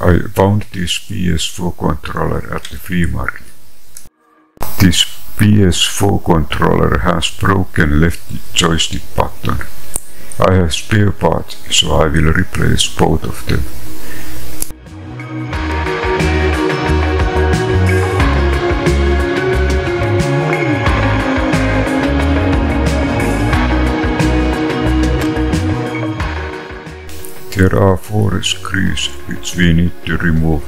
I found this PS4 controller at the flea market. This PS4 controller has broken left joystick button. I have spare parts, so I will replace both of them. There are four screws which we need to remove.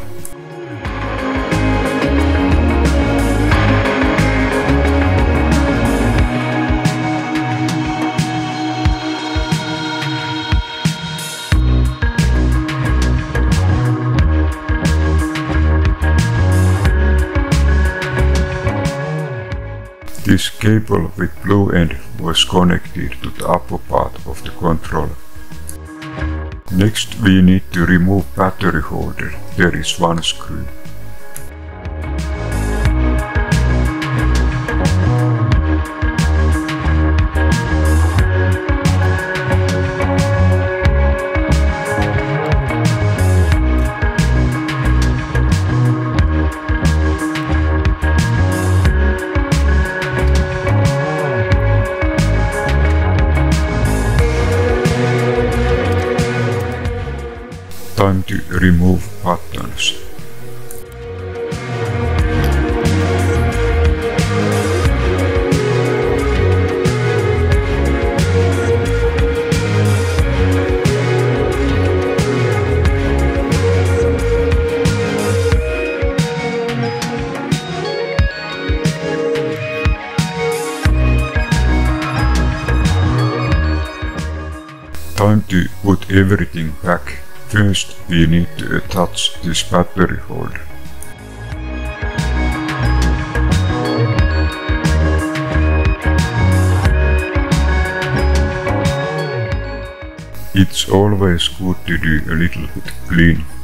This cable with blue end was connected to the upper part of the controller. Next we need to remove battery holder. There is one screw. Time to remove buttons. Time to put everything back. First you need eh, to attach this battery holder. It's always good to do a little bit cleaning.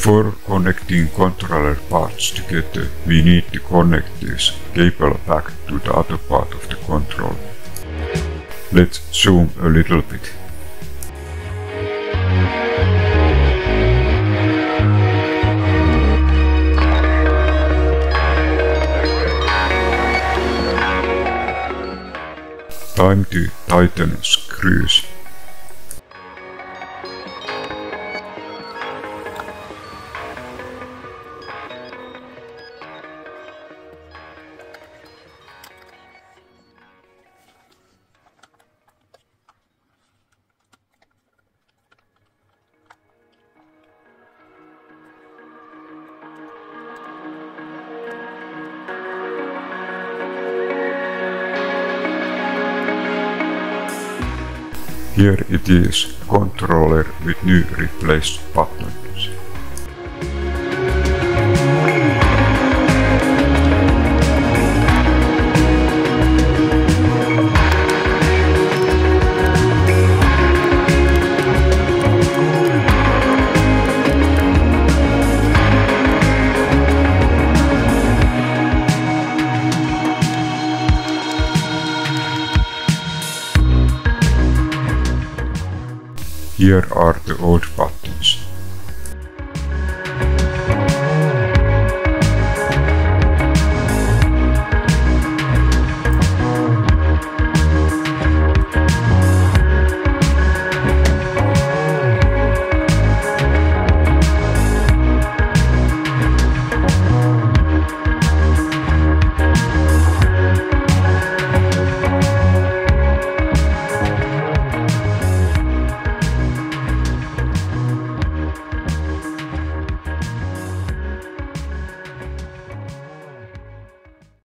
Before connecting controller parts together, we need to connect this cable back to the other part of the controller. Let's zoom a little bit. Time to tighten screws. Here it is, controller with new replaced buttons. Here are the old buttons.